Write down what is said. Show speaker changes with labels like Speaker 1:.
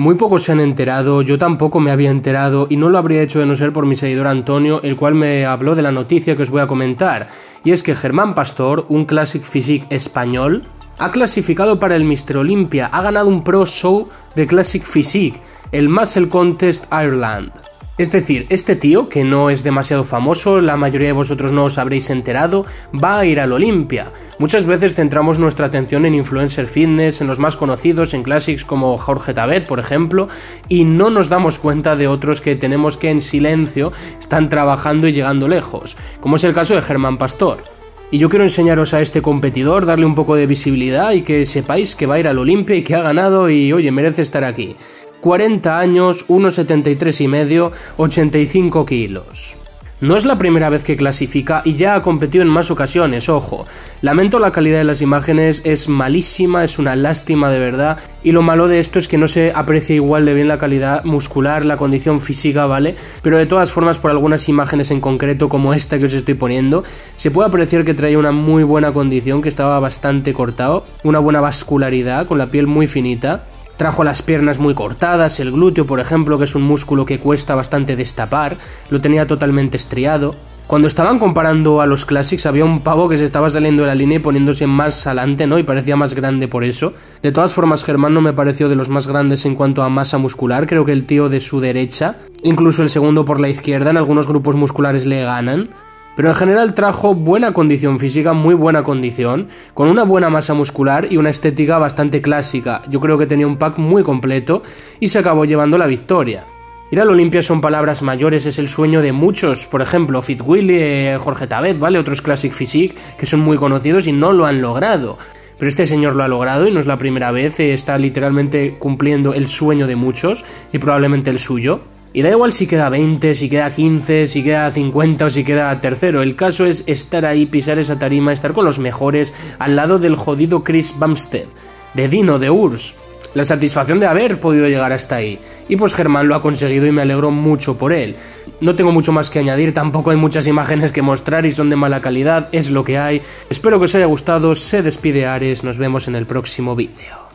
Speaker 1: Muy pocos se han enterado, yo tampoco me había enterado y no lo habría hecho de no ser por mi seguidor Antonio, el cual me habló de la noticia que os voy a comentar. Y es que Germán Pastor, un Classic Physique español, ha clasificado para el Mr. Olympia, ha ganado un Pro Show de Classic Physique, el Muscle Contest Ireland. Es decir, este tío, que no es demasiado famoso, la mayoría de vosotros no os habréis enterado, va a ir al Olimpia. Muchas veces centramos nuestra atención en influencer fitness, en los más conocidos, en classics como Jorge Tabet, por ejemplo, y no nos damos cuenta de otros que tenemos que en silencio están trabajando y llegando lejos, como es el caso de Germán Pastor. Y yo quiero enseñaros a este competidor, darle un poco de visibilidad y que sepáis que va a ir al Olimpia y que ha ganado y oye, merece estar aquí. 40 años, 1,73 y medio, 85 kilos. No es la primera vez que clasifica y ya ha competido en más ocasiones, ojo. Lamento la calidad de las imágenes, es malísima, es una lástima de verdad. Y lo malo de esto es que no se aprecia igual de bien la calidad muscular, la condición física, ¿vale? Pero de todas formas, por algunas imágenes en concreto, como esta que os estoy poniendo, se puede apreciar que traía una muy buena condición, que estaba bastante cortado, una buena vascularidad, con la piel muy finita. Trajo las piernas muy cortadas, el glúteo, por ejemplo, que es un músculo que cuesta bastante destapar, lo tenía totalmente estriado. Cuando estaban comparando a los Classics había un pavo que se estaba saliendo de la línea y poniéndose más adelante, ¿no? Y parecía más grande por eso. De todas formas, Germán no me pareció de los más grandes en cuanto a masa muscular, creo que el tío de su derecha, incluso el segundo por la izquierda, en algunos grupos musculares le ganan pero en general trajo buena condición física, muy buena condición, con una buena masa muscular y una estética bastante clásica. Yo creo que tenía un pack muy completo y se acabó llevando la victoria. Ir al Olimpia son palabras mayores, es el sueño de muchos, por ejemplo, Fit Willy, eh, Jorge Tabet, ¿vale? Otros Classic Physique que son muy conocidos y no lo han logrado. Pero este señor lo ha logrado y no es la primera vez, eh, está literalmente cumpliendo el sueño de muchos y probablemente el suyo. Y da igual si queda 20, si queda 15, si queda 50 o si queda tercero. El caso es estar ahí, pisar esa tarima, estar con los mejores, al lado del jodido Chris Bumstead, de Dino, de Urs. La satisfacción de haber podido llegar hasta ahí. Y pues Germán lo ha conseguido y me alegro mucho por él. No tengo mucho más que añadir, tampoco hay muchas imágenes que mostrar y son de mala calidad, es lo que hay. Espero que os haya gustado, se despide Ares, nos vemos en el próximo vídeo.